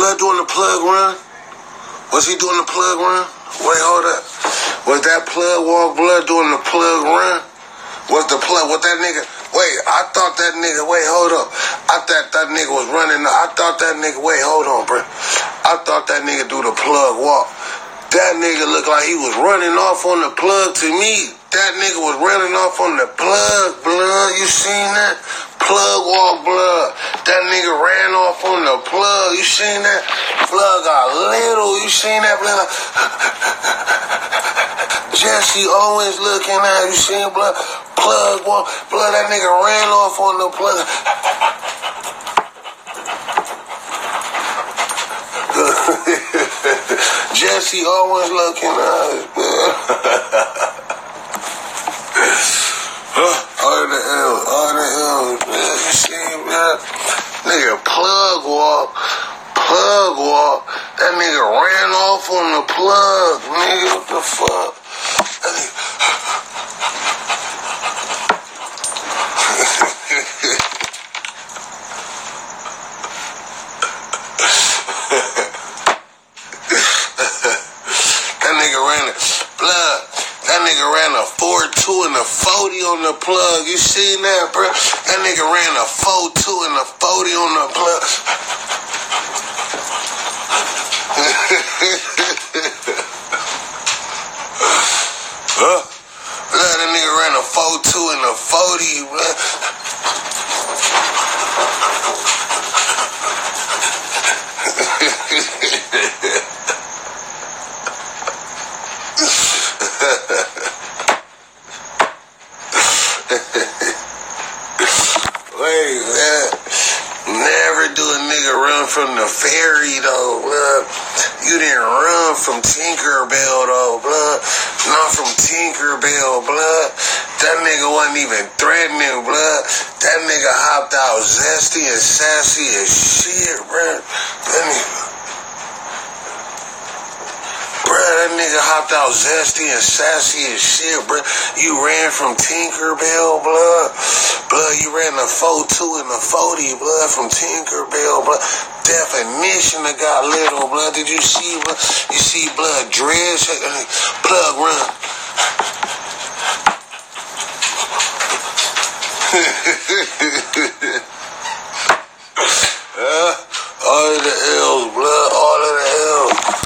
Blood doing the plug run? Was he doing the plug run? Wait, hold up. Was that plug walk Blood doing the plug run? Was the plug? What that nigga? Wait, I thought that nigga. Wait, hold up. I thought that nigga was running. I thought that nigga. Wait, hold on, bro. I thought that nigga do the plug walk. That nigga looked like he was running off on the plug to me. That nigga was running off on the plug, blood. You seen that? Plug walk blood. That nigga ran off on the plug. You seen that? Plug got little. You seen that blood? Jesse Owens looking at you seen blood? Plug walk blood. That nigga ran off on the plug. Jesse Owens looking at us, all the L's, all the L's, man. You see, man? Nigga, walk, plug walk. That nigga ran off on the plug, nigga. What the fuck? That nigga ran a blood. That nigga ran a 4-2 and a 40 on the plug. You seen that, bro? That nigga ran a 4-2 and a 40 on the plug. huh? Blood, that nigga ran a 4-2 and a 40, bro. Wait, Never do a nigga run from the fairy, though, blood. You didn't run from Tinkerbell, though, blood. Not from Tinkerbell, blood. That nigga wasn't even threatening, blood. That nigga hopped out zesty and sassy as shit, bruh. That nigga. Bruh, that nigga hopped out zesty and sassy as shit, bro. You ran from Tinkerbell, blood. Blood, you ran a 4-2 and a 40, blood, from Tinkerbell, blood. Definition of got little, blood. Did you see, blood? You see blood dreads? Plug run. uh, of the blood, all of the L's.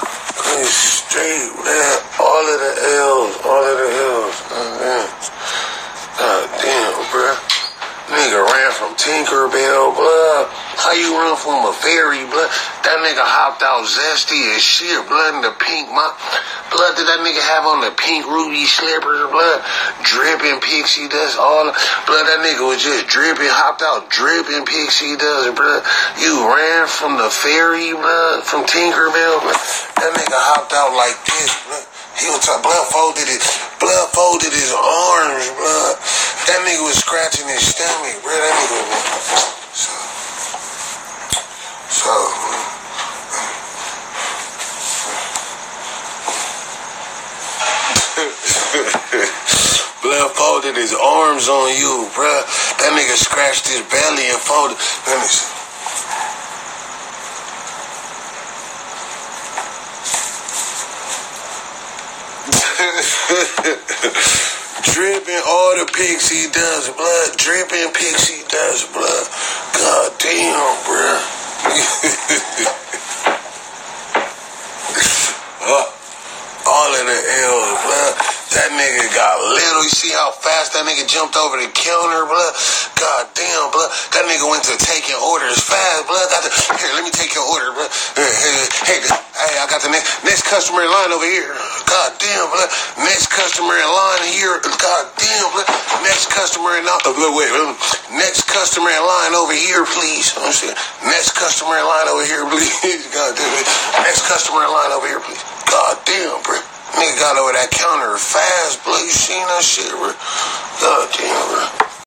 Straight, man. All of the L's, all of the L's. Man. God damn, bruh. Nigga ran from Tinkerbell, blood. How you run from a fairy, blood? That nigga hopped out zesty as shit, blood, in the pink. My blood did that nigga have on the pink ruby slippers, blood? Dripping pixie dust, all blood. That nigga was just dripping, hopped out dripping pixie dust, blood. You ran from the fairy, blood, from Tinkerbell, blood. That nigga hopped out like this, blood. He was talking, blood folded it, blood folded his arms, blood. That nigga was scratching his stomach, bro. That nigga was. Oh. So. blood folded his arms on you, bruh. That nigga scratched his belly and folded. Let me see. dripping all the pixie dust blood, dripping pixie dust blood. God damn, bruh. All of the L's, blood. That nigga got little. You see how fast that nigga jumped over the counter, blood? God damn, blood. That nigga went to taking orders fast, blood. Got the, here, let me take your order, blood. Hey, hey, hey, I got the next, next customer in line over here. God damn, blood. Next customer in line here. God damn, blood. Next customer in line. Uh, wait. Next customer in line over here, please. I'm saying, next customer in line over here, please. God damn it. Next customer in line over here, please. God damn, bro. Nigga got over that counter fast, bro. You seen that shit, bro? God damn, bro.